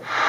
people.